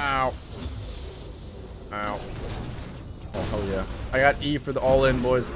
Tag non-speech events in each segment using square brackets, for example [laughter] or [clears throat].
Ow. Ow. Oh, hell yeah. I got E for the all-in, boys.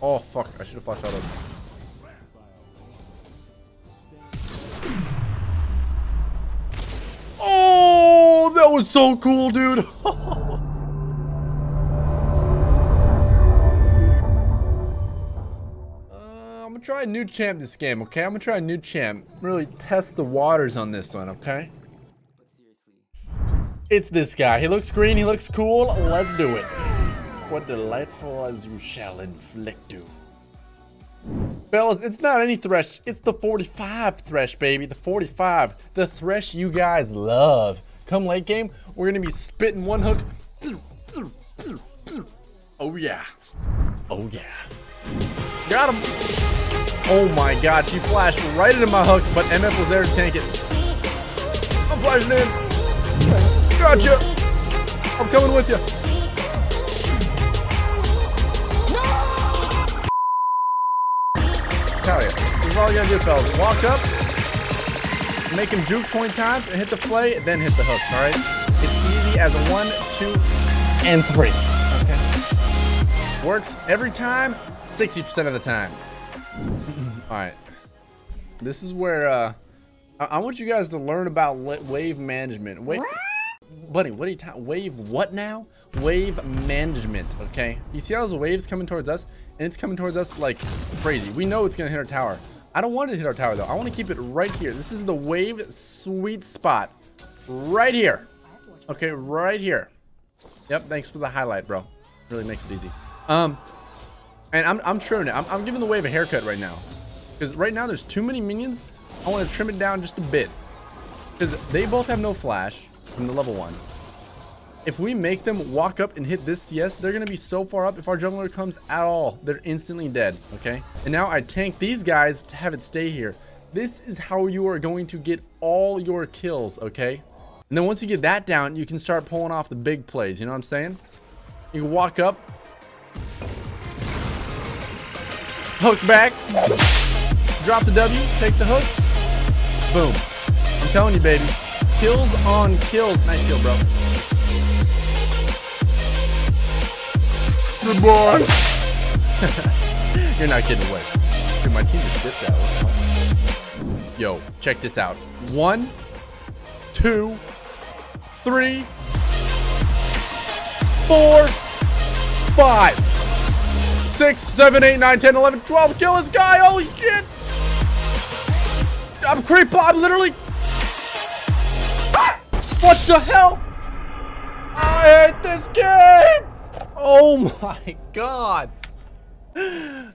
Oh, fuck. I should have flashed out of Oh, that was so cool, dude. [laughs] try a new champ this game, okay? I'm gonna try a new champ. Really test the waters on this one, okay? It's this guy. He looks green, he looks cool. Let's do it. What delightful as you shall inflict do. Fellas, it's not any thresh. It's the 45 thresh, baby. The 45. The thresh you guys love. Come late game, we're to be spitting one hook. Oh, yeah. Oh, yeah. Got him. Oh, my God. She flashed right into my hook, but MF was there to tank it. I'm flashing in. Gotcha. I'm coming with you. Hell yeah. This is all you gotta do, fellas. Walk up, make him juke 20 times, and hit the flay, then hit the hook, alright? It's easy as a one, two, and three. Okay. Works every time, 60% of the time. Alright. This is where, uh, I, I want you guys to learn about wave management. Wait. Buddy, what are you talking? Wave what now? Wave management, okay? You see how those waves coming towards us? And it's coming towards us like crazy. We know it's gonna hit our tower. I don't want it to hit our tower though. I want to keep it right here. This is the wave sweet spot. Right here. Okay, right here. Yep, thanks for the highlight, bro. Really makes it easy. Um, and I'm, I'm trimming it. I'm, I'm giving the wave a haircut right now. Because right now there's too many minions. I want to trim it down just a bit. Because they both have no flash from the level one. If we make them walk up and hit this CS, they're going to be so far up. If our jungler comes at all, they're instantly dead, okay? And now I tank these guys to have it stay here. This is how you are going to get all your kills, okay? And then once you get that down, you can start pulling off the big plays. You know what I'm saying? You can walk up. Hook back. Drop the W. Take the hook. Boom. I'm telling you, baby. Kills on kills. Nice kill, bro. Good boy. [laughs] You're not getting away. Dude, my team just dipped out. Yo, check this out. One, two, three, four, five, six, seven, eight, nine, ten, eleven, twelve. Kill this guy. Holy shit. I'm creep. I'm literally what the hell? I hate this game! Oh my god.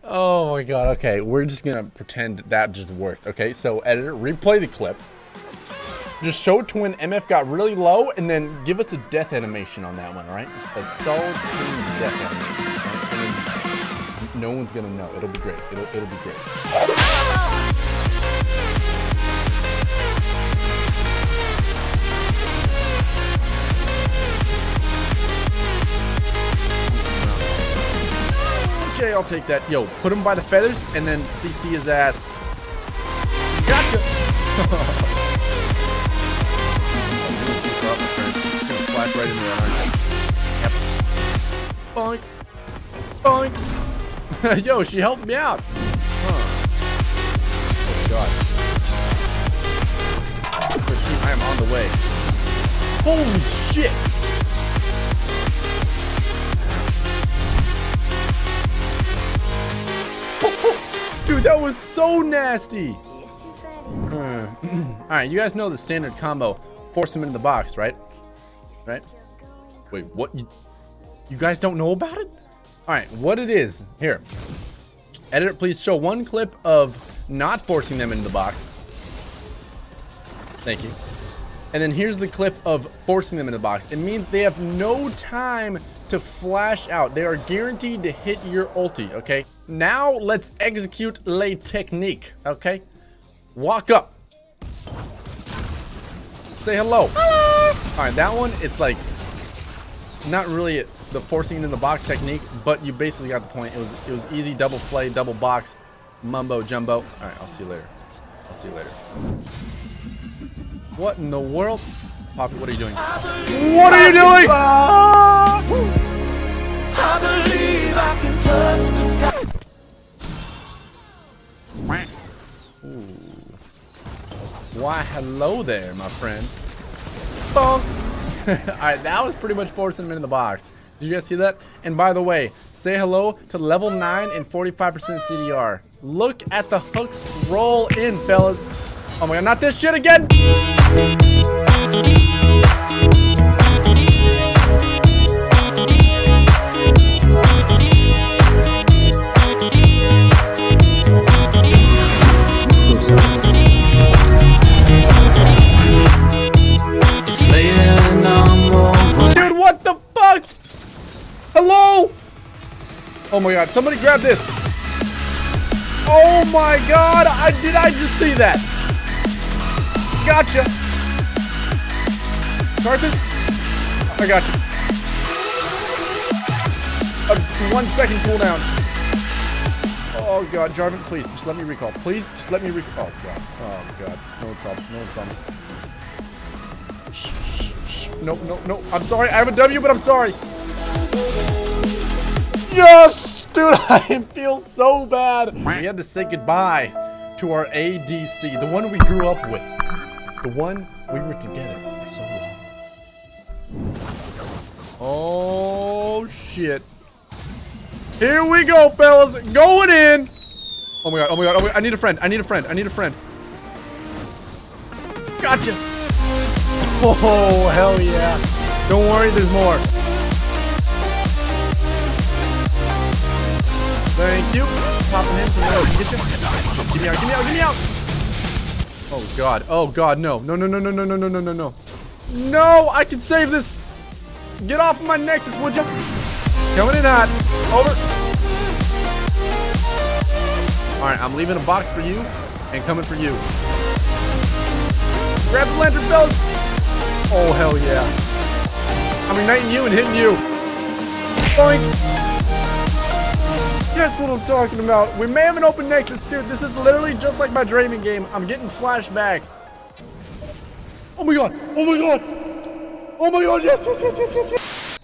Oh my god. Okay, we're just gonna pretend that just worked. Okay, so editor, replay the clip. Just show it to when MF got really low and then give us a death animation on that one, alright? Just a solid death animation. Right? no one's gonna know. It'll be great. It'll it'll be great. I'll take that. Yo, put him by the feathers and then CC his ass. Gotcha! Flash right into that, Yep. Boink. Boink. [laughs] Yo, she helped me out. Huh. Oh, God. I am on the way. Holy shit! That was so nasty. Uh, [clears throat] all right, you guys know the standard combo. Force him into the box, right? Right? Wait, what? You, you guys don't know about it? All right, what it is. Here. Editor, please show one clip of not forcing them into the box. Thank you. And then here's the clip of forcing them into the box. It means they have no time to flash out. They are guaranteed to hit your ulti, okay? Now let's execute lay technique, okay? Walk up. Say hello. Hello. All right, that one, it's like not really the forcing it in the box technique, but you basically got the point. It was it was easy double flay, double box, mumbo jumbo. All right, I'll see you later. I'll see you later. What in the world? Poppy, what are you doing? What are you doing? I believe I can touch the sky. Why, hello there, my friend. [laughs] Alright, that was pretty much forcing him into the box. Did you guys see that? And by the way, say hello to level 9 and 45% CDR. Look at the hooks roll in, fellas. Oh my god, not this shit again! Dude, what the fuck? Hello? Oh my god, somebody grab this. Oh my god, I did I just see that? Gotcha. Start. I got you. A one second cooldown. Oh god, Jarvan, please, just let me recall. Please, just let me recall. Oh god. Oh god. No, it's on. No, it's on. No, no, no. I'm sorry. I have a W, but I'm sorry. Yes! Dude, [laughs] I feel so bad. We had to say goodbye to our ADC, the one we grew up with. The one we were together for so long. Oh, shit. Here we go, fellas. Going in. Oh my god, oh my god, oh my god. I need a friend. I need a friend. I need a friend. Gotcha. Oh, hell yeah. Don't worry, there's more. Thank you. Popping in so one can get you. Get me out, get me out, get me out. Oh, God. Oh, God, no. No, no, no, no, no, no, no, no, no, no. No, I can save this. Get off my Nexus, would you? Coming in hot. Over. All right, I'm leaving a box for you and coming for you. Grab the lantern, fellas. Oh, hell yeah. I'm igniting you and hitting you. Boink. That's what I'm talking about. We may have an open Nexus, dude. This is literally just like my Draven game. I'm getting flashbacks. Oh my god. Oh my god. Oh my god. Yes, yes, yes, yes, yes, yes.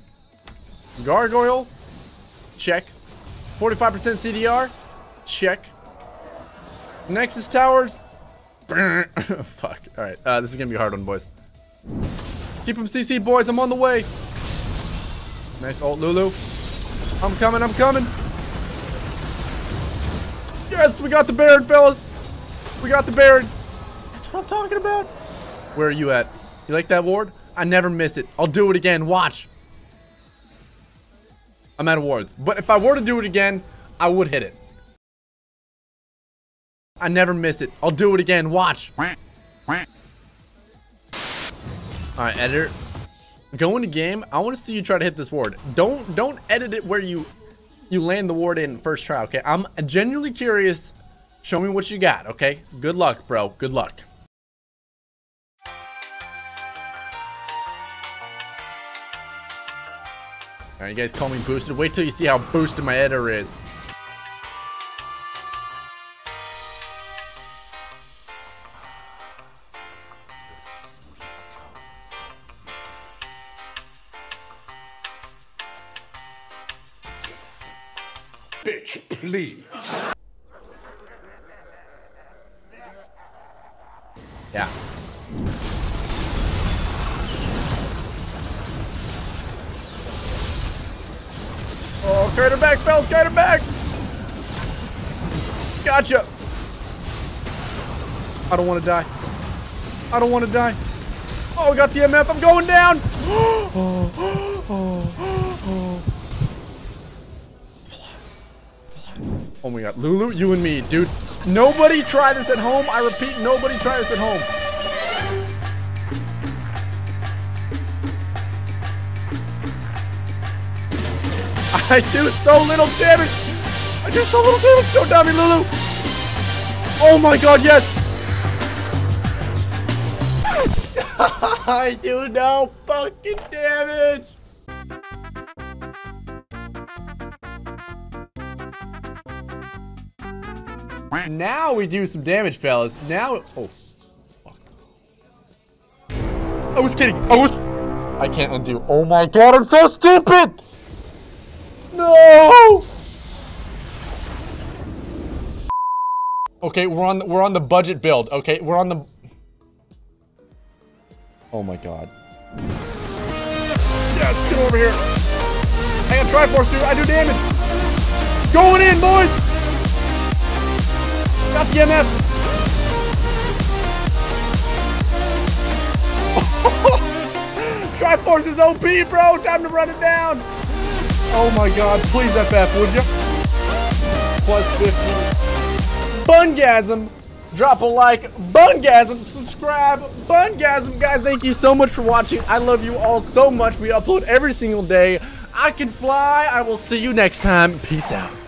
Gargoyle. Check. 45% CDR. Check. Nexus Towers. [laughs] Fuck. All right. Uh, this is going to be a hard one, boys. Keep him CC, boys. I'm on the way. Nice ult, Lulu. I'm coming. I'm coming. Yes, we got the Baron, fellas. We got the Baron. That's what I'm talking about. Where are you at? You like that ward? I never miss it. I'll do it again. Watch. I'm out of wards. But if I were to do it again, I would hit it. I never miss it. I'll do it again. Watch. Alright, editor. Go into game. I want to see you try to hit this ward. Don't don't edit it where you you land the ward in first try, okay? I'm genuinely curious. Show me what you got, okay? Good luck, bro. Good luck. Alright, you guys call me boosted. Wait till you see how boosted my editor is. Bitch, please. Yeah. Oh, kite her back, fellas, kite her back! Gotcha! I don't want to die. I don't want to die. Oh, I got the MF, I'm going down! [gasps] oh, oh, oh. oh. Oh my god, Lulu, you and me, dude. Nobody try this at home. I repeat, nobody try this at home. [laughs] I do so little damage. I do so little damage. Don't die me, Lulu. Oh my god, yes. [laughs] I do no fucking damage. Now we do some damage, fellas. Now, oh, fuck. I was kidding. I was. I can't undo. Oh my god, I'm so stupid. No. Okay, we're on we're on the budget build. Okay, we're on the. Oh my god. Yes, get over here. I got Triforce, dude. I do damage. Going in, boys. Got the. [laughs] Triforce is OP, bro. Time to run it down. Oh my god. Please FF, would you? Plus 50. Bungasm. Drop a like. Bungasm. Subscribe. Bungasm. Guys, thank you so much for watching. I love you all so much. We upload every single day. I can fly. I will see you next time. Peace out.